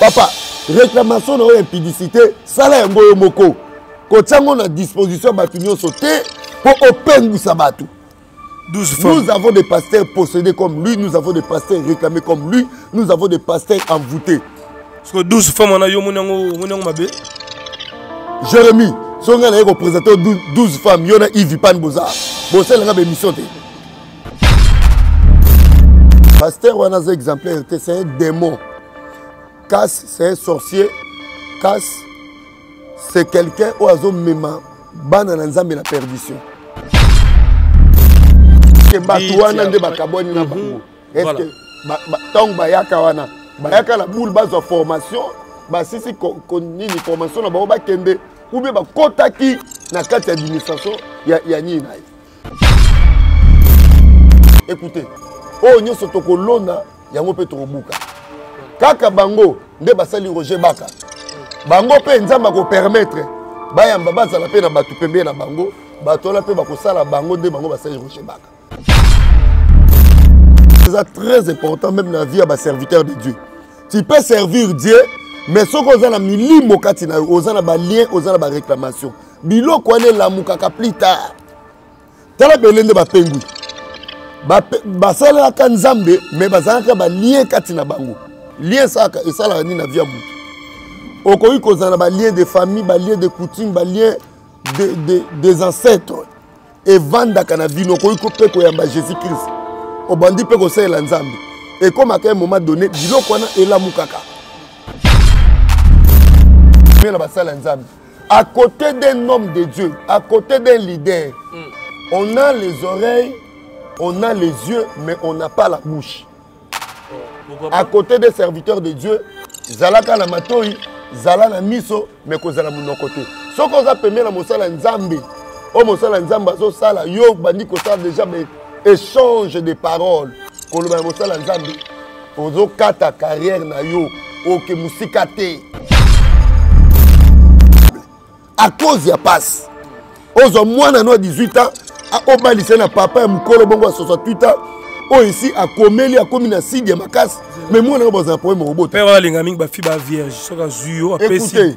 papa réclamation na oyo ya impudicité sala yango yo moko kotya yango na disposition ya bato nyonso te mpo opengwisa bato Nous avons des pasteurs possédés comme lui, nous avons des pasteurs réclamés comme lui, nous avons des pasteurs envoûtés. Parce que 12 femmes, on a eu Jérémy, si on a représenté 12 femmes, il y en a Yves Pan Bozar. Bon, c'est la émission. pasteur wana aza exemplaire te c'est un démon kasi c'est un sorcier kasi c'est quelqu'un oyo azomema bana na nzambe na perdition ke bato wana nde bakabwani na bango mhm. estce ntango bayaka wana bayaka na boule bazwa formation basisi nini formation na bango bakende ou bien bakotaki na kati ya administration ya nini na ye écoutez oyo nyonso tokolona yango mpe tokobuka kaka bango nde basali roger baka bango mpe nzambe akopermettre bayamba bazala mpe na bato pembe na bango bato wana mpe bakosala bango nde bango basali roger baka eza très important même na vie ya baserviteur de dieu tu peux servir dieu mais soki oza na milimo kati na yo oza na balien oza na baréclamation biloko wana elamukaka plus tard tala bele nde bapengwi basalelaka nzambe me bazalaka balien kati na bango lien esalaka esalaka nini na via motu okoki kozala na balien de famille balien de coutume balien de, de, des ancêtres evandaka na bino okoki mpe koyamba jésus christ obandi mpe kosalela nzambe ekomaka ye moment donné biloko wana elamukaka na basala ya nzambe à côté d'un homme de Dieu, à côté d'un leader, mm. on a les oreilles, on a les yeux, mais on n'a pas la bouche. Oh, à côté des serviteurs de Dieu, zalaka na matoi, zala na miso, mais kozala monoko te. Soki oza pembe na mosala Nzambe, o oh, mosala Nzambe azosala, yo bandi kosala déjà mais échange de paroles. Koloba na mosala Nzambe, ozokata carrière na yo oke mosika te à cause ya pasi ozwa mwana no ya 18 ans obalisa na papa ya mokolo bongo ya 68 ans oyo esi akomeli akomi na sidi ya makasi me mwana oyo bazala problème okobota mpe oyo alinga mingi bafi ba vierge soki azwi yo apesi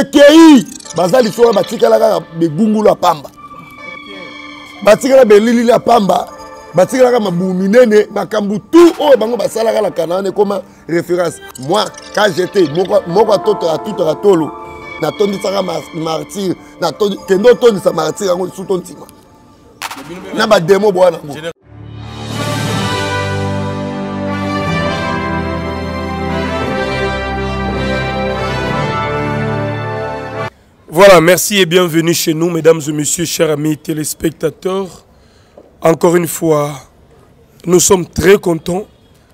ekei baza lisolo batikala kaka begungulu ya pamba batikala belilili ya pamba batikalaka mabumu minene makambo tu oyo bango basalaka na kanaan ekoma référence moi quand jete moko atoto atutaka tolo natondisaka martire kende otondisa martire yango lisusu tontima na bademo bwana Voilà, merci et bienvenue chez nous, mesdames et messieurs, chers amis téléspectateurs. Encore une fois, nous sommes très contents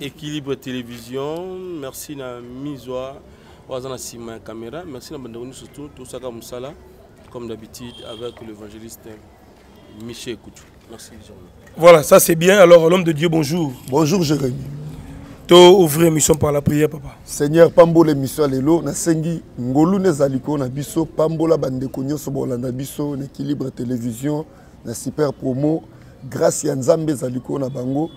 Equilibre Télévision, merci na Mizwa, waza na sima ya caméra, merci na bandeko nyonso tout, tosaka musala comme d'habitude avec l'évangéliste Michel Koutou. Merci Jérémy. Voilà, ça c'est bien. Alors l'homme de Dieu, bonjour. Bonjour Jérémy. To ouvrir émission par la prière papa. Seigneur, pambola émission lelo na sengi ngolu nezali ko na biso pambola bandeko nyonso bolanda biso na équilibre télévision na super promo grâce ya Nzambe ezali ko na bango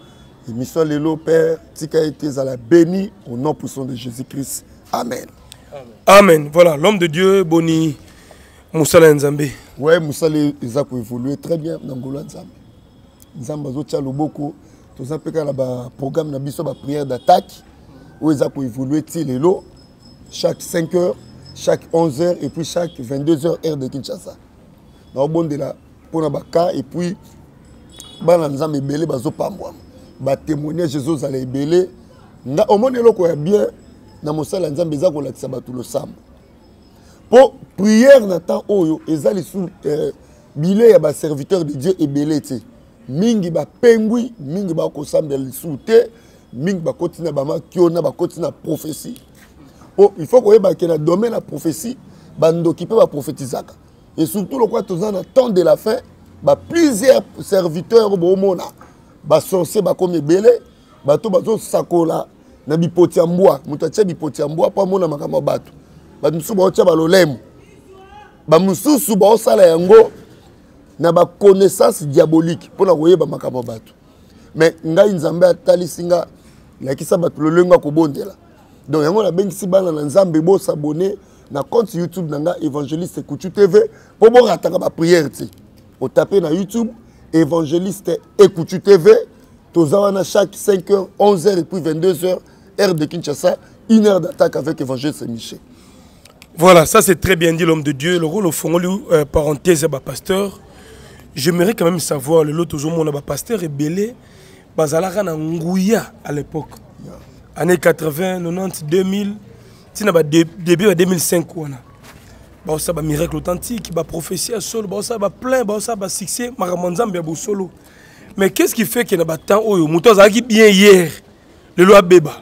Émission Lelo, Père, tika ete ezala béni au nom puissant de Jésus-Christ. Amen. Amen. Voilà, l'homme de Dieu, Boni Moussala Nzambé. Ouais, Moussala Ezako évolué très bien dans Gola Nzambé. Nzamba Zotia Loboko, tout ça peut être un programme, na biso, prière d'attaque, où Ezako évolué ti Lelo, chaque 5 heures, chaque 11 heures et puis chaque 22 heures, heure de Kinshasa. naobondela mpo na baka epuis bana nzambe ebele bazopambwama batémoignage ezozala ebele nga omoni eloko ya bien na mosala ya nzambe eza kolakisa bato losambo mpo prière na temps oyo eza lisusu eh, bile ya baserviteur de dieu ebele te mingi bapengwi mingi bakosambela lisusu te mingi bakoti na bamakiona bakoti na prophesie po il faut koyeba ke na domaine ya prophétie bandoki mpe baprofetizaka et surtout lokola toza na temps de la fin ba plusieurs serviteurs oyo boomona basorcier bakomi ebele bato bazosakola na bipoti ya mbwa moto atya bipoti ya mbwa mpo amona makambo ya bato bato mosusu baotya balolemo bamosusu baosala yango na baconnaissance diabolique mpo na koyeba makambo ya bato mais ngai nzambe atalisi nga lakisa bato lolenge ya kobondela donc yango nabengisi bana na nzambe bosabone na compte youtube na nga évangéliste kutu tv mpo borataka bapriere te otape na youtube évangéliste ekutu tv toza wana chaque 5 heures 11 heures epuis 22 heures heure de Kinshasa, une heure d'attaque avec Évangile Saint-Michel. Voilà, ça c'est très bien dit l'homme de Dieu. Le rôle au fond, euh, parenthèse à pasteur. J'aimerais quand même savoir, le lot toujours mon pasteur est belé, bazalaka na nguya à l'époque. Yeah. Années 80, 90, 2000, tina ba début à 2005 wana. Ba osa ba miracle authentique, ba prophétie à solo, ba osa ba plein, ba osa ba succès, maramanzambe ya bosolo. Mais qu'est-ce qui fait que na ba temps oyo, muto azalaki bien hier. lelo abeba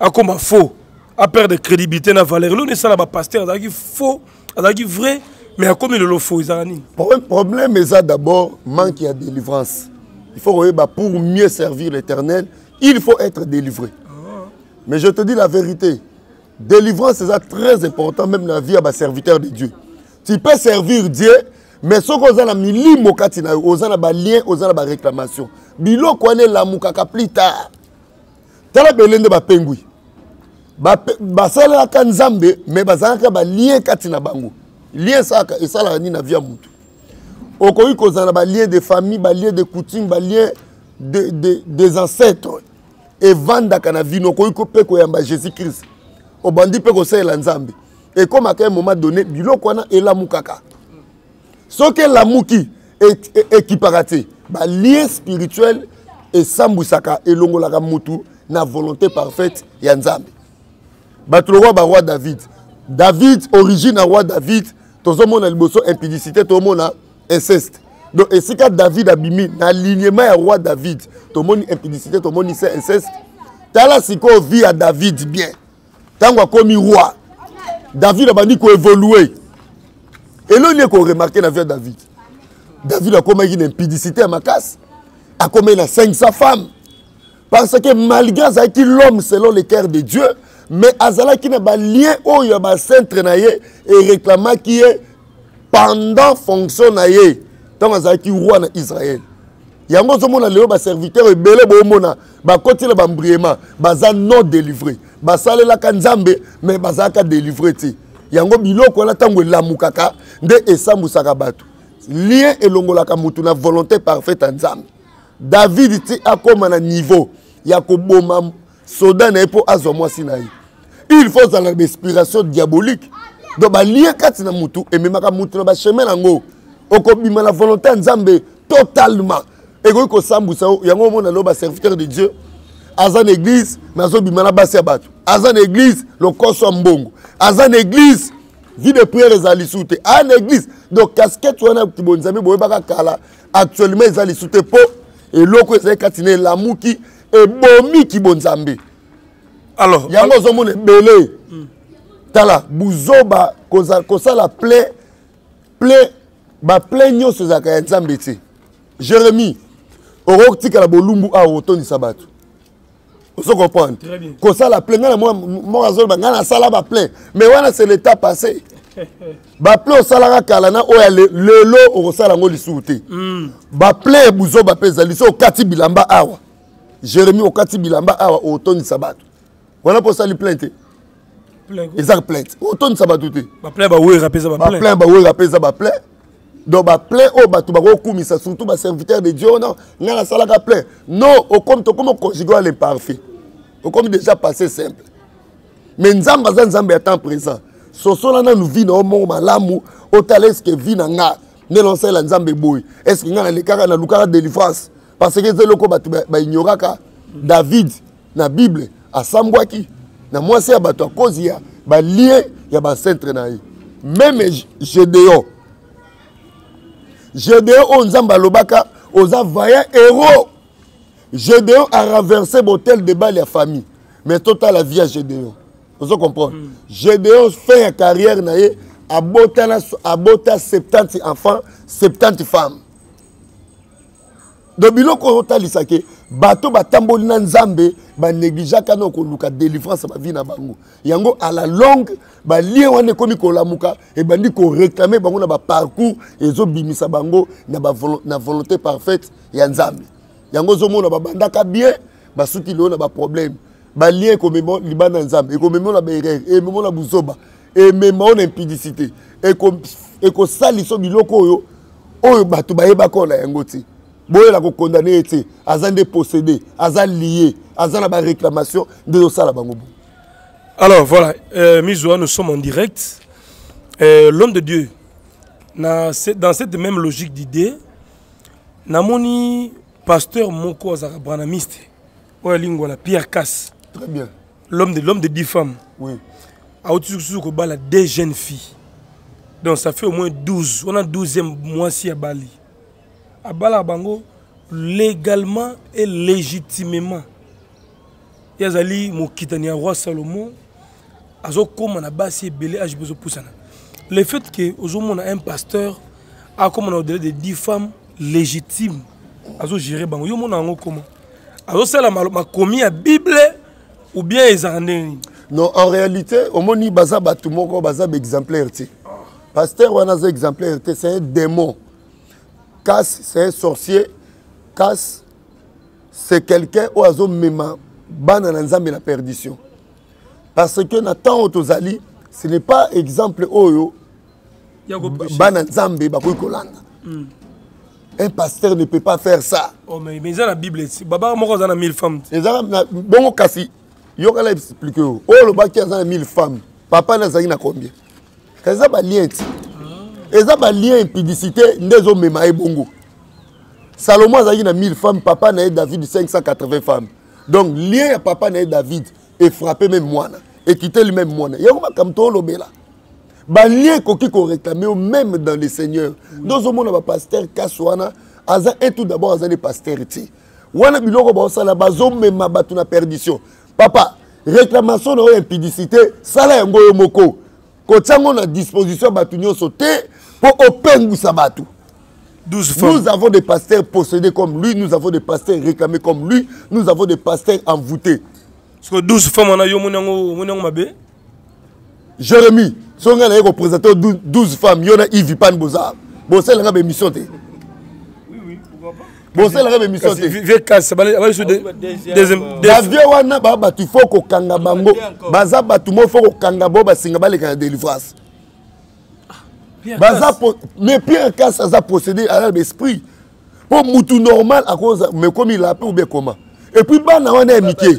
akoma faux aperdre crédibilité na valeur lelo nesala bapaster azalaki faux azalaki vrai mais akomi lelo faux ezalaka nini problème eza d'abord manque ya délivrance il faut koyeba pour mieux servir l'éternel il faut être délivré ah. mais je te dis la vérité délivrance eza très important même na vie ya baserviteur de dieu tu peux servir dieu mais soki oza na milimo kati na yo oza na balien oza na baréclamation biloko wana elamukaka plus tard tala bele nde bapengwi basalelaka nzambe mais bazalaka balien kati na bango lien esalaka esalaka nini na vie ya motu okoki kozala na balien de famille balien de coutume balien de, de, des ancêtres evandaka na vino okoki mpe koyamba jésus christ obandi mpe kosalela nzambe ekomaka ye moment donné biloko wana elamukaka soki elamuki ekipaka te balien spirituel esambwisaka elongolaka mutu na volonté parfaite ya nzambe bato lokola baroi david david origine ya roi david tozomona liboso impudicité tomona inceste donc esika david abimi na alignement ya roi david tomoni impudicité tomoni se inceste tala sikoyo vie ya david bien ntango akomi roi david abandi koevolue eloi nini ekoremarke na vie ya david david akomaki na impidicité ya makasi akomaki na 500 femmes parce que malgré azalaki l'homme selon le cœur de dieu mais azalaki na balien oyo ya bacentre na ye ereklamaki ye pendant fonction na ye ntango azalaki roi na israel yango ozomona lelo baserviteur ebele boomona bakoti na bambriema baza non délivré basalelaka nzambe mais bazalaka délivré te yango biloko wana ntango elamukaka nde esambwisaka bato lien elongolaka motu na volonté parfaite ya nzambe david ti akóma na niveau ya koboma soda na ye mpo azwa mwasi na ye il faut ozala na bainspiration diabolique donc balien kati na motu ememaka motu na bachemin yango okobima na volonté ya nzambe totalement ekoki kosambwisa yo yango omona lelo baserviteur de dieu aza na église me azobima na basi ya bato aza na église lokoso ya mbongo aza na église vie de prière eza lisusu te aya na église donc casquette wana ya kibonzambe boyebaka kala actuellement eza lisusu te mpo eloko ezali kati na elamuki ebomi kibonzambe alors yango ozomona ebele tala buzoba kosala plein ple baple nyonso ezalaka ya nzambe te jérémie okoki kotikala bolumbu awa otondisa bato ozo comprendre kosala plein ngai na moko azoloba ngai nasala baplein mais wana c'est l'état passé baplein osalaka kala na oyo ya lelo okosala yango lisusu te hmm. baplein ya buzoba mpe ezali so okati bilamba awa jérémi okati bilamba awa otondisa bato wana mpo osali plein te eza plainte otondisa bato te baplein bawera mpe eza baplein bawera mpe eza baplein donc baplein oyo bato bakokumisa surtout baserviteur de dieu wana ngai nasalaka plein non okomi tokomi oconjugue ya l'imparfait okomi déjà passé simple mais nzambe aza nzambe ya temps présent sosola nanu vi na yo moko malamu otala eske vi na ngai nde naosalela nzambe eboyi eske ngai nalekaka nalukaka délivrance parce que eza eloko bato baignoraka david na bible asambwaki na mwasi ya bato akozi ya balie ya bacentre na ye meme gedeon gedeon oyo nzambe alobaka oza vaillant héros gedeon araverse botel de bale ya famille mais totala vie ya gedeon ozo comprendre mm. gedeon fin ya carrière na ye abota, na, abota 70 enfants 70 femmes donc biloko oyo otalisa ke bato batamboli na nzambe banegligeaka na koluka délivrance ya bavi na bango yango à la longue balie wana ekomi kolamuka ebandi koreklame bango na baparcours ezobimisa bango na, ba, na volonté parfaite ya nzambe yango ozomona babandaka bien basuki lelo na baproblème balie ekomema libanda ya nzambe ekomema na baerreur emema na buzoba emema oyo na impudicité ekosalisa eko biloko oyo oyo bato bayebaka oyo na yango te boyela kokondane ye te aza nde possédé aza lie aza na baréclamation nde tosala bango bo alors voilà euh, mizoa nous sommes en direct euh, l'homme de dieu na, dans cette même logique d'idée namoni pasteur moko azalaka branamiste oyo alingwala pierre cas très bien l'homme de l'homme de dix femmes oui auti susu kobala deux jeunes filles donc ça fait au moins 12 wana 12e mwasi ya bali abalaka bango légalement et légitimement ye azali mokitani ya roi salomon azokóma na basi ebele age mpe ezopusana le fait que ozomona un pasteur akóma na odele de 10 femmes légitime azo gérer bango yo mona yango koma azosala makomi ya bible ou bien ezalaka ndenge nini non en réalité omoni baza bato moko baza baexemplaire te pasteur wana aza exemplaire te c'est un démon kasi c'est un sorcier kasi c'est quelqu'un oyo azomema bana na nzambe na perdition parce que na ntango tozali ce n'est pas exemple oyo bana nzambe bakoki kolanda hmm. un pasteur ne peut pas faire ça oh, mais eza na bible baba moko aza na 1000 femmes eza bongo kasi yokala explike oyo oyo olobaki aza na 1000 femmes papa na azalaki na combien kasi eza balien ti ah. eza balien impudicité nde ezomema ye bongo salomon azalaki na 1000 femmes papa na ye david 580 femmes donc lien ya papa na ye david efrappe meme mwana ekiteli meme mwana yango makambo toolobela balie ekoki koreclame yo même dans le seigneur nde ozomona bapaster kasi wana aza un tout d'abord aza ne paster te wana biloko baosala bazomema bato na perdition papa réclamation na oyo impudicité sala yango yo moko kotya yango na disposition ya bato nyonso te mpo opengwisa bato Nous avons des pasteurs possédés comme lui, nous avons des pasteurs réclamés comme lui, nous avons des pasteurs envoûtés. Parce que 12 femmes, on a eu mon mabe. jérémi soki ngai naye kopresente 12 femmes yo na ivi pane boza bosala nga baémission te bosalaka bemission teavie wana baa bato ifo kokanga bango baza bato mo fo kokanga bango basinga baleka na délivrance baza mais pierre kas aza procédé aza na baesprit mpo mutu normal akoza mekomi lape obe koma epuis bana wana ya mike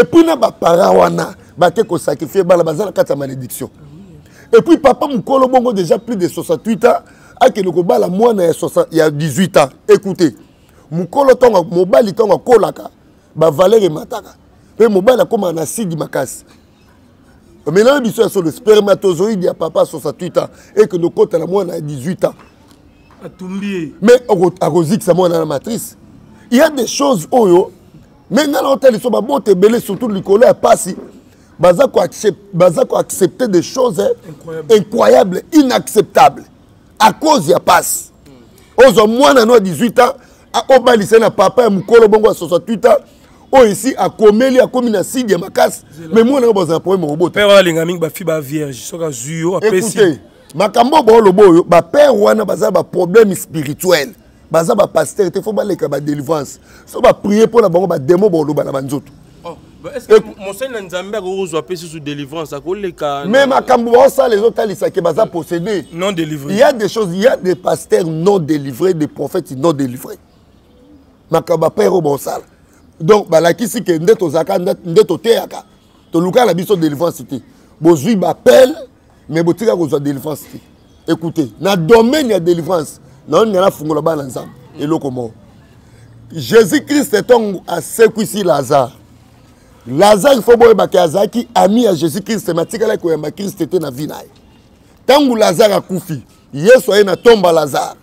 epuis na baparent wana bake kosakrifie bana baza na kati ya malédiction epuis papa mokolo bongo déjà plus de 68 ans akende kobala mwana ya, ya 18 ans écoute mokolo ntongo mobali ntongo akolaka bavaleur emataka mpe mobali akomaka na sidi makasi mais nayebi biso ya solo spermatozoïde ya papa 68 ans ekende okota na mwana ya 18 ans atumbi ye mais akozikisa mwana na matrice il y a des choses oyo mais ngai naotaliso babota ebele surtout likolo ya pasi baza koaccepter des choses incroyable, incroyable inacceptable à cause ya pasi ozwa mwana no ya 18 ans aobalisa na papa ya mokolo bongo ya 68 ans oyo esi akomeli akomi na sidi ya makasi me mwana yango bazala problème kobota balinga mingi bafi ba vierge soki azwi yo apesi makambo oyo baoloba oyo bapere wana baza baproblème spirituel baza bapastere te fo baleka badelivrance so baprie mpo na bango bademo baoloba na banzoto Oh, mosali na nzambe akoki kozwa mpe susu délivrance akoleka mais makambo baosala ezotalisa ke baza possédé non délivré il y a des choses il y a des pasteurs non délivrés des prophètes non délivrés makambo bapere oyo baosala donc balakisi ke nde tozalaka nde toteyaka tolukaka na biso délivrance te bozwi bapele mais botika kozwa délivrance te écoutez na domaine ya délivrance naoni ngai nafungola bana nzambe eloko moko jésus christ ntongo asekwisi lazare lazare fo boyebaki azalaki ami ya jésus christ me atikalaki koyamba kriste te na vi na ye ntango lazare akufi yesu aye na tomba lazare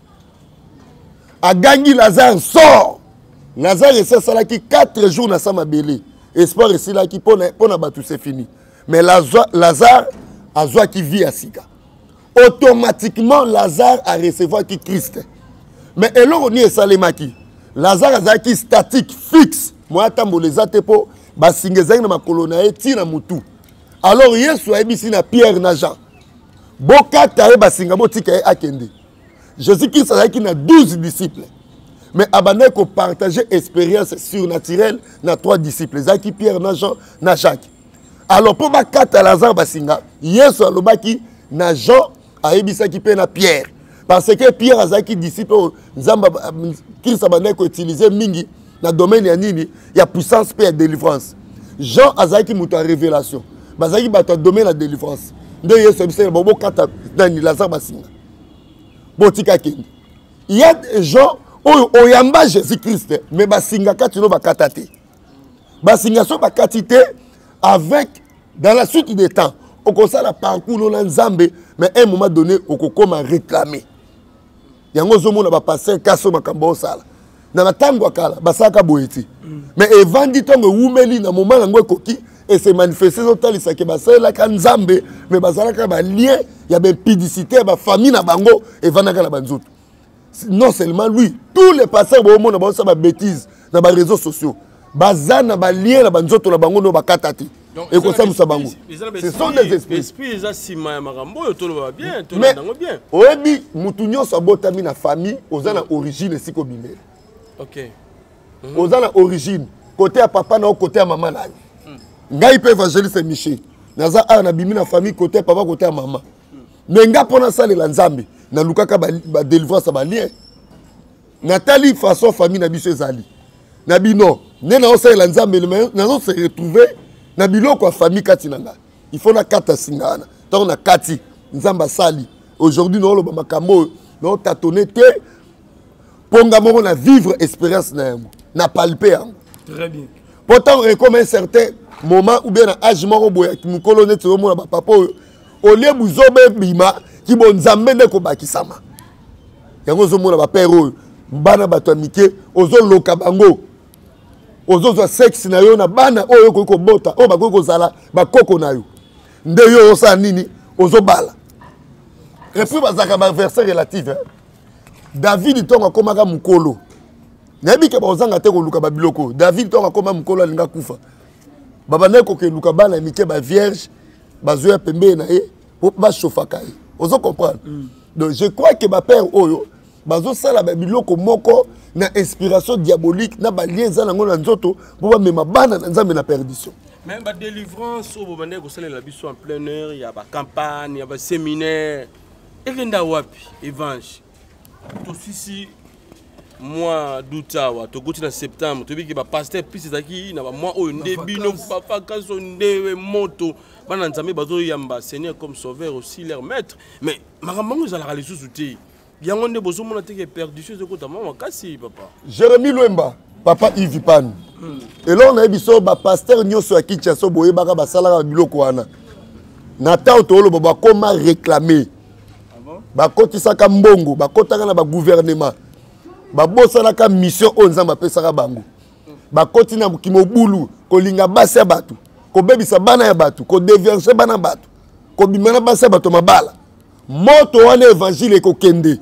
agangi lazare sor lazare esi asalaki 4 jours na sa mabele espoir esilaki mpo na bato se fini mais lazare azwaki vie ya sika automatiquement lazare arecevaki kriste mais eloko nini esalemaki lazare azalaki statique fixe moya atambola eza te mpo basinga ezalaki na makolo na ye ntina na motu alors yesu ayebisi na pierre na jean bokata ye basinga botika ye akende jésus christ azalaki na 12 disciples mais abandaki kopartage expérience surnaturelle na 3 disciples ezalaki pierre na jean na jacques alors mpo bakata lazare basinga yesu alobaki na jean ayebisaki mpe na pierre parce que pierre azalaki disciple oyo nzambe kristo abandaki koutilize mingi na domaine ya nini ya puissance mpe ya délivrance jean azalaki moto ya révélation bazalaki bato ya domaine ya délivrance nde yesu ayebisaki bango bokata nani lazare basinga botika kende ya jean oyo oyamba jésus christ me basinga kati no bakata te basignation bakati te avec dans la suite des temps okosala parcours no na nzambe mais un moment donné okokoma réclame yango ozomona bapasteur kaso makambo osala na batango ya kala basalaka boye ti mais evandi ntango ewumeli na moma yango ekoki ese manifeste ezotalisa ke basalelaka nzambe mais bazalaka balien ya baimpidicité ya bafamille na bango evandaka na banzoto non seulement lui tous les passants baomona baosala babétise na baréseau sociaux baza na balien na banzoto na bango no bakata te ekosalisa bango ce sont des esprits eza nsima ya makambo oyo tolobaka bien tolanda yango bien oyebi motu nyonso abotami na famille oza na origine esika obimela ok mhm. oza na origine kote ya papa na yo kote ya mama na yo hmm. ngai mpe évangéliste michel naza awa nabimi na famille kote ya papa kote ya mama mais nga mpo nasalela nzambe nalukaka badelivrance ya balien natali façon famille na biso ezali na bino nde naosalela nzambe nazo se retrouve na biloko ya famille kati na ngai il faut nakata singa wana ntango na kati nzambe asali aujourd'hui naoloba makambo oyo naotatone te mpo nga moko na vivre expérience na yango na palpe yango mpo ntango ekoma un certain moment ou bien na age moko boye mokolo neti omona bapapa oyo olie buzoba ebima kibo nzambe nde kobakisama yango ozomona bapere oyo bana bato ya mike ozoloka bango ozozwa sexe na yo na bana oyo okoki kobota oyo bakoki kozala bakoko na yo nde yo osala nini ozobala epuis bazalaka baverset relative eh? davidi ntongo akomaka mokolo nayebi ke bakozanga te koluka babiloko davidi ntongo akoma mokolo alinga kufa babandaki kokeluka bana ya mike bavierge bazo ya pembe na ye po ba chauffaka ye ozo comprendre mm. donc je crois que ba père oyo bazo sala ba biloko moko na inspiration diabolique na ba lien za nango na nzoto po ba mema bana na nzambe na perdition mais ba délivrance obo bande ko sala la biso en plein heure ya ba campagne ya ba séminaire ekenda wapi evange tosisi mwa duta awa tokoti na septembre toyebi ke bapaster pisi ezalaki na bamwa oyo nde bino bavakanso nde moto bana nzambe bazoyamba seigneur comme sauveur aussi leur maître mais makambo yango ezalaka lisusu te yango nde bozomona te ke perdition ezokota mwa makasi papa jérémi lwemba papa ivi pani hmm. eloko nayebi so bapaster nyonso ya kinshasa boyebaka basalaka biloko wana na ntango tooloba bakoma réclame bakotisaka mbongo bakotaka na baguvernema babosanaka mission oyo nzambe apesaka bango bakoti na kimobulu kolinga basi ya bato kobebisa bana ya bato kodevianse bana bato kobima na basi ya bato mabala moto wana evangile ekokende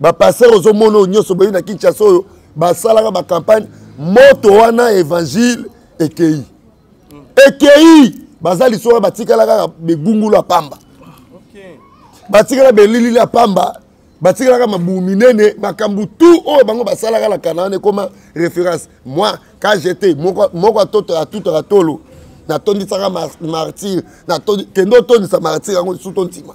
bapaster ozomona oyo nyonso boyebi na kinshasa oyo basalaka bacampagne moto wana evangile ekei ekei baza lisolo batikala kaka begungulu ya pamba batikala belilili ya pamba batikalaka mabumu minene makambo tu oyo bango basalaka na kanaan ekoma référence moi quand j'étais moko atoto atutaka tolo natondisaka martyr kende otondisa martyr yango lisusu tontima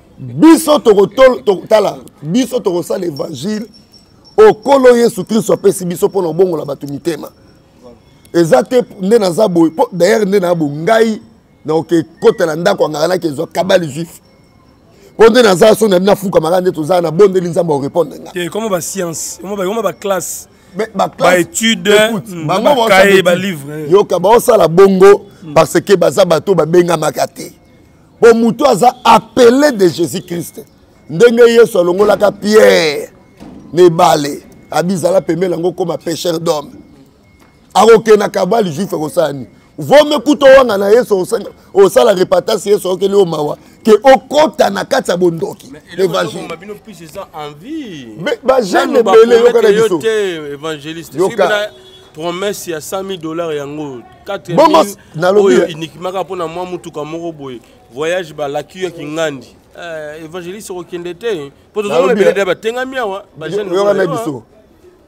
biso tokotala biso tokosala évangile okolo yesu kristo apesi biso mpo na obongola bato mitema eza te nde naza boye mpo dayere nde naa bo ngai naoke kotela ndako angaka naki ezwa kabali juif mpo nde naza soni abi nafukamaka nde tozala na bondeli nzambe akorepondre ngai koma basiance koma baklasse baétude bakaye balivre yoka baosala bongo parce que baza bato babengamaka te mpo moto aza appele de jésus christ ndenge yesu alongolaka pierre na ebale abizala pembeni yango koma pécheur d'homme akokende na kabali juif ekosala nini vome kuta owanga na yesu osala repatasi yesu okeli yo mawa ke okota na kati ya bondoki bajeune ebele yoka na biso promesse ya 100 000 dollars yango 4 oyo inikimaka mpo na mwa motuka moko boye voyage balaki ya kingandi eh, évangéliste okokende te mpo tozomona ebele deya batengami awa bajeune biso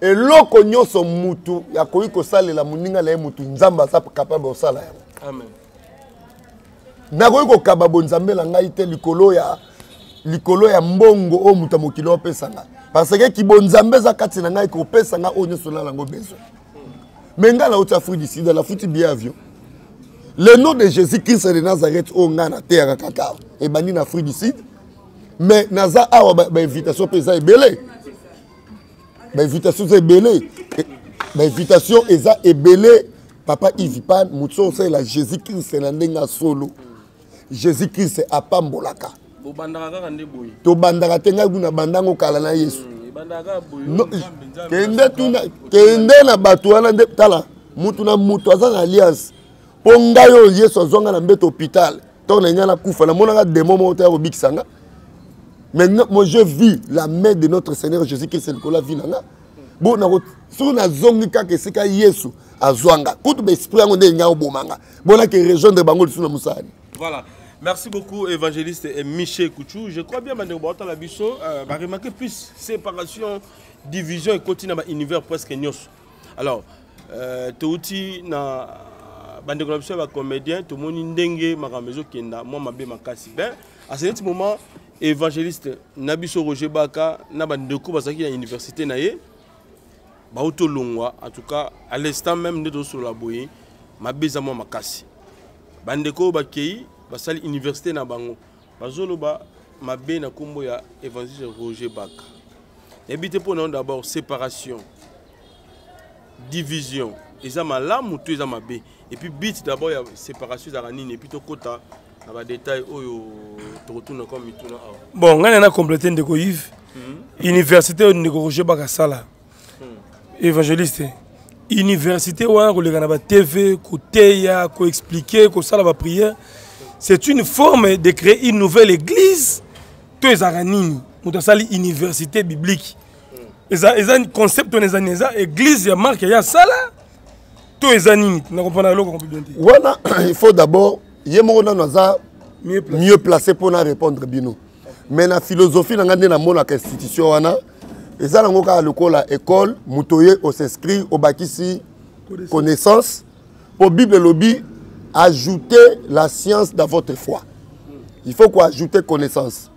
eloko nyonso mutu akoki kosalela moninga na ye mutu nzambe aza capable kosala yango nakoki kokaba bonzambe na ngai te likolo ya likolo ya mbongo oyo moto ya mokili opesa ngai parce que kibonzambe eza kati na ngai kopesa ngai oyo nyonso nala yango besoin me ngai nauti afrique du sida nafuti bie avion le nom de jésus christ de nazareth oyo ngai nateyaka kaka ebandi na afrique du sud mais naza awa bainvitation mpe eza ebele bainvitation eza ebele bainvitation eza ebele papa ivipan moto so osalela jésus christ na ndenge ya solo jesus christ apambolaka bobandaka kaka nde boye tobandaka te ngai kuna bandango kala na yesu hmm, no, kende tuna kende na bato wana nde tala mutu na mutu aza na alliance mpo ngai oyo yesu azwanga na mbeto hôpital ntango na ngai nakufa namonaka demo moko te ya kobikisa nga mais moi je vis la main de notre seigneur jésus christ likolo avi na nga bo soki nazongi kaka esika yesu azwanga kutu baesprit yango nde engai obomanga Bona ke rejoindre bango lisusu na musala. Voilà. Merci beaucoup, évangéliste Michel Kouchou. Je crois bien, Mandeko Bauta Labisso, euh, va remarquer plus séparation, division et continue dans l'univers presque nyos. Alors, euh, Touti, na bandeko na biso ya bacomédien tomoni ndenge makambo ezokenda mwa mabe makasi ben aseneti moment évangéliste na biso roger baka na bandeko bazalaki na université na ye bauti olongwa en tout cas à l'instant même nde tosolola boye mabe eza mwa makasi bandeko oyo bakei basali université na bango bazoloba mabe na nkombo ya évangile roger baka nayebi te mpo na yo d'abord séparation division eza malamu to eza mabe epuis bit d'abord ya séparation ezalaka nini epuis tokɔta na ba détails oyo tokotuna comme mituna awa bon ngai na complète ndeko Yves hmm. université oyo ndeko Roger Bakasala hmm. évangéliste université wana koleka na ba TV koteya ko expliquer kosala ba prière c'est une forme de créer une nouvelle église to ezalaka nini moto asali université biblique hmm. eza eza concept wana eza nini eza église ya marke ya sala to eza nini na comprendre eloko kombi bien te wana il faut d'abord ye moko nanu aza mieux placé mpo na répondre bino mais na philosophie na ngai nde namonaka institution wana eza nango kaka lokola école moto oye osinscrire obakisi connaissance mpo bible elobi ajouter la science dans votre foi il faut koajouter connaissance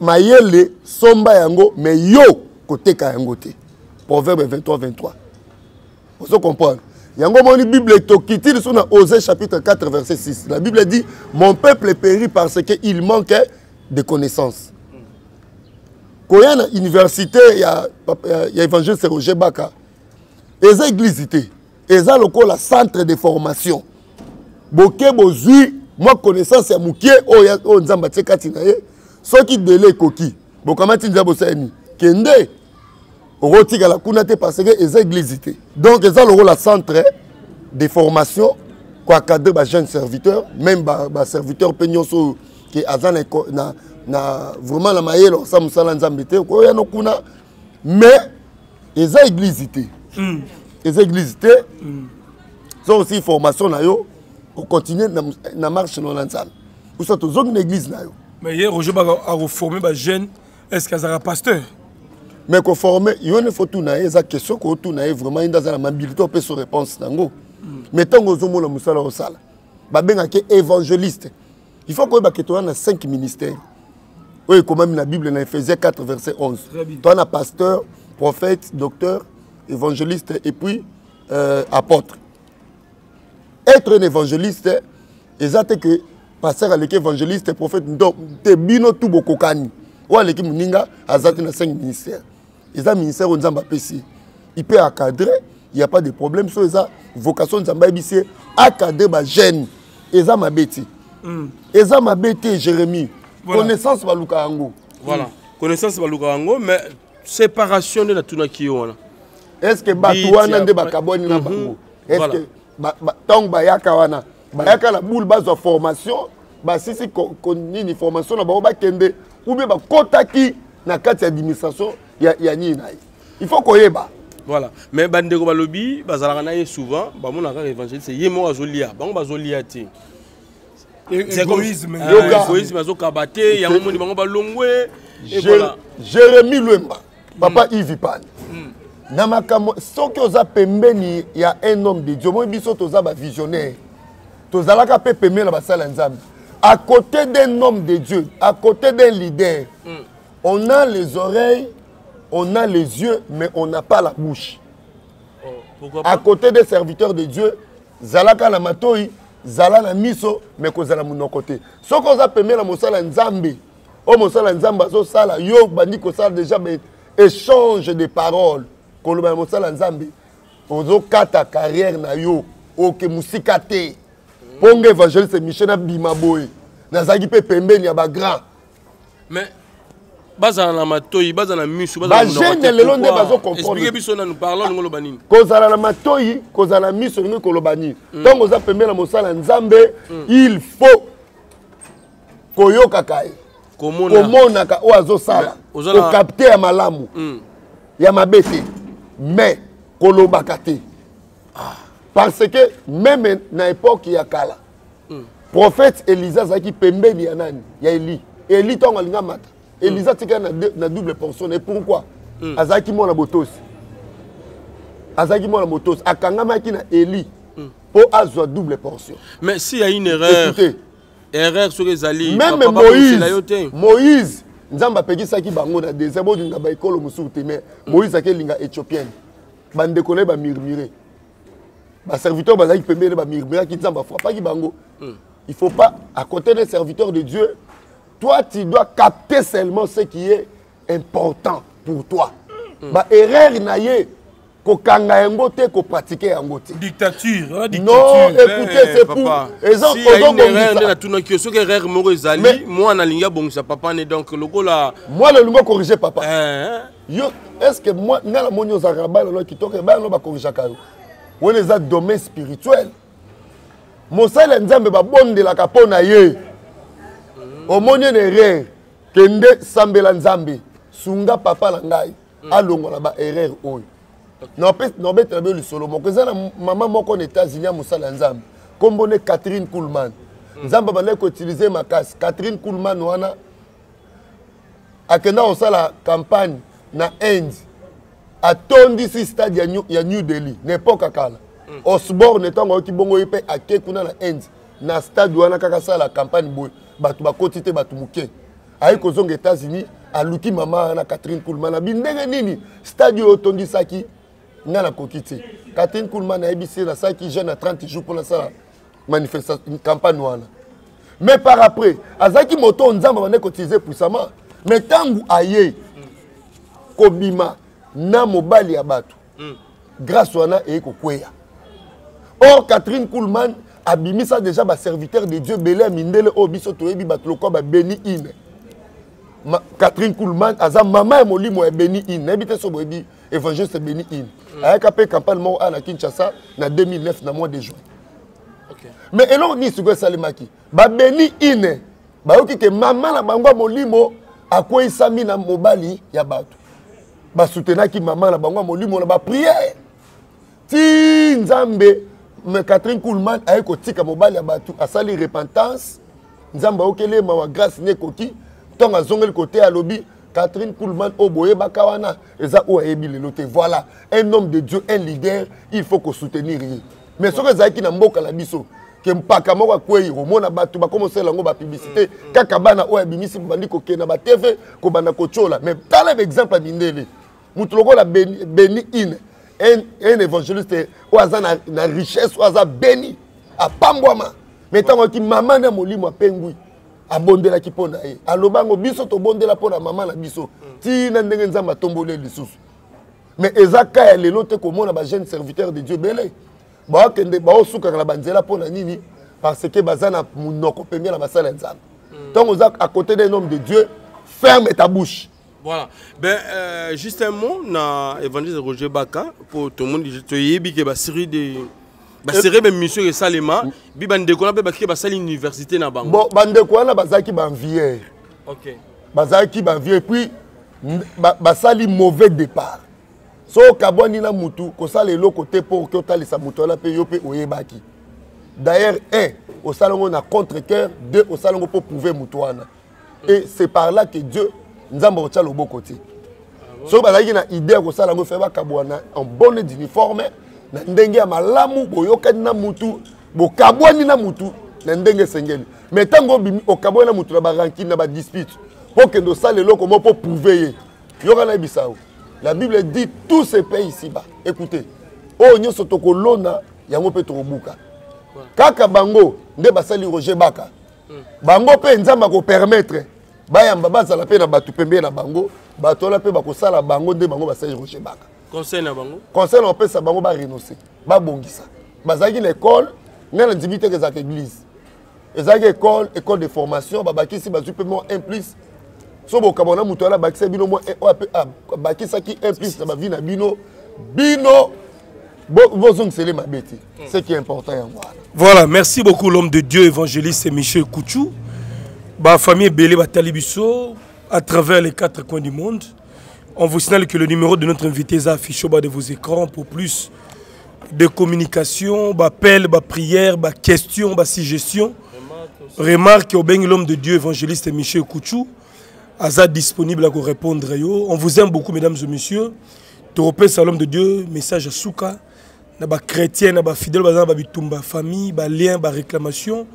mayele somba yango mais yo koteka yango te proverbe 23 23 ozo comprendre yango omoni bible tokiti lisusu na ose chapitre 4 verset 6 la bible dit mon peuple périt parce que il manque de connaissance koya na université ya, ya, ya évangile se roger baka eza église te eza lokola centre de formation boke bozwi mwa connaissance ya moke oyo oyo nzambe atie kati na ye soki dele ekoki bokamati nzambe osala nini kende okotikala kuna te parce que eza église te donc eza lokola centre de formation koencadre bajeune serviteur même baserviteur mpe nyonso oyo ke aza na, na, na vraiment na mayele osa mosala nzambe te okoya no kuna mais eza eglise te mm. eza eglise te mm. soki osili formation na yo ocontinue na, na marche na na nzambe osa tozongi na eglise na yo mais ye roger baka akoforme bajeune est ce que azalaka pasteur mais koforme yo ne faut tuna ye eza question kootuna ye vraiment ye nde aza na mabilité opesa réponse na yango mm. mais ntango ozomona mosala osala babengaki évangéliste il faut koyeba ke toza na 5 ministère oyo ekomami na bible na ephésiens 4 verset 11 toza na pasteur prophète docteur évangéliste et puis euh, apôtre être un évangéliste eza te ke pasteur aleki évangéliste prophète donc te bino tu bokokani oyo aleki moninga aza te na 5 ministère eza ministère oyo nzambe apesi ye il peut encadrer il n'y a pas de problème so eza vocation nzambe ayebisi ye acadre bagene eza mabe ti hmm. eza mabe te jérémie connaissance baluka yango voilà hmm. connaissance baluka yango mais séparation nde natunaki ye wana est ce que bato wana nde bakabwani na mhm. bango est ce que ntango bayaka wana bayaka na boule bazwa formation basisi nini formation na bango bakende ou bien bakotaki na kati ya administration ya, ya nini na ye il faut koyeba voilà mais bandeko balobi bazalaka na ye souvent bamonaka kaka évangéliste ye moko azolia bango bazolia te egoïsme azokaba te yango moni bango balongwe jérémie lwemba papa mm. ivi pale mm. na makambo soki oza pembeni ya un homme de dieu moi biso toza bavisionnaire tozalaka mpe pembeni na basali ya nzambe à côté d'un homme de dieu à côté d'un leader mm. on a les oreilles on a les yeux mais on n'a pas la bouche oh, à côté des serviteurs de dieu zalaka na matoi zala na miso mais kozala monoko te soki oza pembeni na mosala ya nzambe oyo oh, mosala nzambe azosala yo obandi kosala deja ba échange de parole koloba ya mosala nzambe ozokata carrière na yo oke mosika te mpo nga évangéliste michel abima boye nazalaki mpe pembeni ya bagrand mais bazala na matoyi bazala na misu bagene lelo nde bazokomprendre biso nanu parle olingi oloba nini kozala na matoyi kozala na misu olingi koloba nini ntango mm. oza pembeni na mosala nzambe mm. il faut koyokaka ye komonaka oyo azosala kokapte ya malamu mm. ya mabe te mais kolobaka te ah. parce que meme na epoke ya kala mm. prophète elisa azalaki pembeni ya nani ya eli eli ntango alingi amata mm. elisa atikali na, na double portion e pourquoi mm. azalaki mwana botosi azalaki mwana botosi akangamaki na eli mpo mm. azwa double portion mais si ya une erreur Écoutez, erreur soki ezali meme moïse moïse nzambe apekisaki bango na désert bolinga baekolo mosusu te mais moïse akelinga éthiopienne bandeko na ye bamurmure baserviteur bazalaki pembeni bamurmuraki nzambe afrapaki bango hmm. il faut pas à côté des serviteurs de dieu toi tu dois capter seulement ce qui est important pour toi mm. ba erreur na ye kokanga yango te kopratike yango te dictature non écoute eh, c'est pour eza ozobongisa natunaki yo soki erreur moko ezali mwana alingi abongisa papa ne donc lokola mwana olingi okorige papa eh, eh. yo est ce que nga namoni ozalaka bana no kitoko ebana no bakorigaka yo wana eza domaine spirituel mosali ya nzambe babondelaka mpo na ye omoni ene erreur kende sambela nzambe sunga papa na ngai mm. alongola ba erreur oyo nabetela bio lisolo moko eza na mama moko na états-unis ya mosala ya nzambe nkombo ne catherine coolman mm. nzambe abandaki koutilize makasi catherine coolman wana akenda kosala campagne na inde atondisi stade ya new, ya new delhi na epoka kala mm. osborne ntango ayoki bongo ye mpe ake kuna na inde na stade wana kaka asala campagne boye bato bakoti te bato moke aye kozonga états-unis aluki mama wana catherine kulman abi ndenge nini stade oyo otondisaki ngai nakoki te catherine kulman ayebisi ye nasalaki jeune na 30 jours mpo nasala manifestation campagne wana mais par après azalaki moto oyo nzambe abandaki koutilize puissamment mais ntango ayei kobima na mobali ya bato mm. grâce wana eye kokweya or catherine coolman abimisa déjà baserviteur de dieu bele ya mindele oyo biso toyebi bato lokola babeni ine Ma, catherine coolman aza mama ya molimo ya beni ine nayebi te so boyebi évangéliste beni ine mm. ayaka mpe campagne moko a na kinshasa na 2009 na mois de juin okay. mais eloko nini sikoyo esalemaki babeni ine bayoki ke mama na bango ya molimo akweisami na mobali ya bato basutenaki mama na bango ya molimo na bapriere ti nzambe catherine coolman aye kotika mobali ya bato asali repentance nzambe ayokeli ye mawa grace nde ekoki ntango azongeli kote alobi catherine coolman oyo boyebaka wana eza oyo ayebi lelo te voilà un homme de dieu un leader il faut kosoutenir ye mais soki ezalaki na mboka na biso ke mpaka moko akwei omona bato bakoma osalela yango bapiblisité mm. kaka bana oyo abimisi bobandi kokenda batv kobanda kotyola mais tala baexemple ya mindele moto lokola beni ine un évangéliste oyo aza na richesse oyo aza beni apambwama me ntango ayaki mama na molimo apengwi abondelaki mpo na ye aloba yango biso tobondela mpo na mama na biso mm. tii na ndenge nzambe atomboli ye lisusu mais eza ka ya lelo te komona ba jeune serviteur de dieu ebele baokende baosukaka na banzela mpo na nini parce que baza na monoko pemia na basala ya nzambe ntango oza à côté d'un homme de dieu ferme ta bouche Voilà. Ben, euh, juste un mot, na évangile Roger Baka, pour tout le monde, tu es que la série de. La série de mission et Salema, bi bande ko na be bakike basali université na bango. Bon, bande ko na bazaki ba envier. OK. bazalaki bavieux epuis basali mauvais départ so okabwani na motu kosala eloko te mpo oke otalisa moto wana mpe yo mpe oyebaki d'ailleurs un osala yango na contre cœur deux osala yango mpo prouve moto wana et c'est par là que dieu nzambe akotya loboko te soki bazalaki na idée ya kosala yango fe bakabwana en bonne uniforme na ndenge ya malamu boyokani na motu bokabwani na mutu na ndenge esengeli mais ntango obimi okabwani na mutu na barankine na badispute mpo okende osala eloko moko mpo prouve ye yoka nayebisa yo la bible dit tout se paye ici bas écoutez oyo nyonso tokolona yango mpe tokobuka kaka bango nde basali roger baka hmm. bango mpe nzambe akopermettre bayamba bazala mpe na bato pembeni na bango bato wana mpe bakosala bango nde bango basali roger baka conseil na bango conseil na kopesa bango barenonce babongisa bazalaki na ekole ngai na ndimi teke ezalaka église ezalaki ekole ekole de formation babakisi bazwi mpe mwa 1 plus so bokabo na moto wana abakisa bino mwa abakisaki 1 plus na bavi na bino bino bozongisele mabe te hmm. ce qui est important yango wana voilà merci beaucoup l'homme de dieu évangéliste michel kouchou bafamille ebele batali biso à travers les quatre coins du monde on vous signale que le numéro de notre invité est affiché au bas de vos écrans pour plus de communication, d'appels, bah, de bah, prière, de bah, questions, de suggestions. Remarque au l'homme de Dieu, évangéliste Michel Kouchou, Aza disponible à répondre. On vous aime beaucoup, mesdames et messieurs. Nous l'homme de Dieu, message à Souka, na ba chrétiens na ba fidèles baza na ba bitumba famille ba liens ba réclamations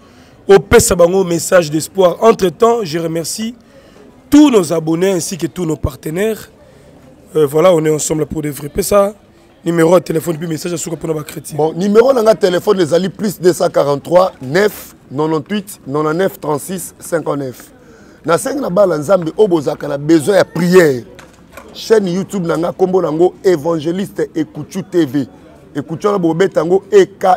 opesa bango message d'espoir entre temps je remercie tous nos abonnés ainsi que tous nos partenaires euh, voilà on est ensemble pour de vrai pesa numéro ya téléphone mpe message ya suka mpona bachrétien bon numéro na ngai téléphone ezali plus 243 9 98 99 36 59 nasengi na bala nzambe oyo bozalaka na besoin ya prière chaîne youtube na nga nkombo na yango évangéliste ekutu tv ekutu wana bobeta yango ekutsu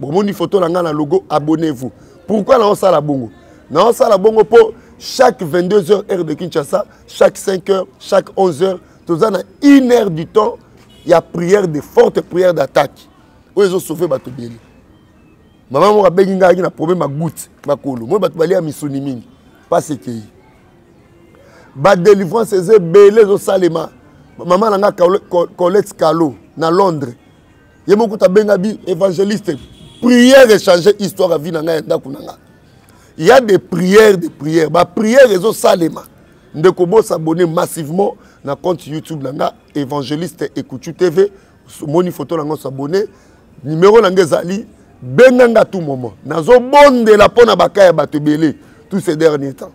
bomoni foto na ngai na logo abonnez vous pourquoi naosala bongo naosala bongo mpo chaque 22 heures heure de kinshasa chaque 5 heures chaque 11 heures toza na une heure du temps ya prière de forte prière d'attaque oyo ezosauve bato ebele mama moko abengi ngai ayaki na problème ya goutte makolo moi bato balia misuni mingi mpasi ekei badelivrance eza ebele ezosalema mama na nga colette calo na londres ye mokuta abenga bi évangéliste prière echange histoire ya vie na ngai ya ndako na ngai ya des prières de prières baprière ezosalema ndeko bosabone massivement na compte youtube na nga évangéliste ekutu tv omoni foto na ngai osabone nimero na ngai ezali benga nga tout moment nazobondela mpo na baka ya bato ebele tout ce dernier temps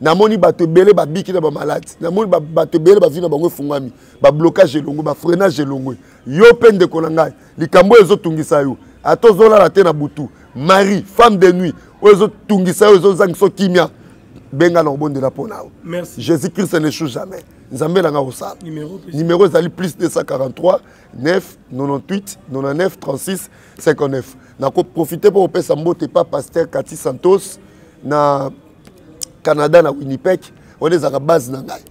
namoni bato ebele babiki na bamaladi namoni bato ebele bavi na bango efungwami bablocage elongwe bafreinage elongwe yo mpe ndeko na ngai likambo oyo ezotungisa yo ata ozolala te na butu marie femme de nuit oyo ezotungisa yo ezozangisa kimia benga na kobondela mpo na yo jésus christ ne chou jamais nzambe na nga kosala nimero ezali plus 243 9 98 99 36 59 nakoprofite mpo kopesa mbote pa paster kati santos na canada na winnipeg wana ezalaka base na ngai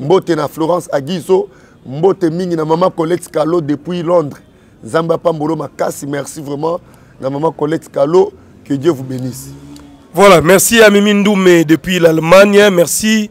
mbote na florence agiso mbote mingi na mama colette calo depuis londres nzambe apambolo makasi merci vraiment na mama colette calo que dieu vous bénisse voilà merci à mimi ndume depuis l'allemagne merci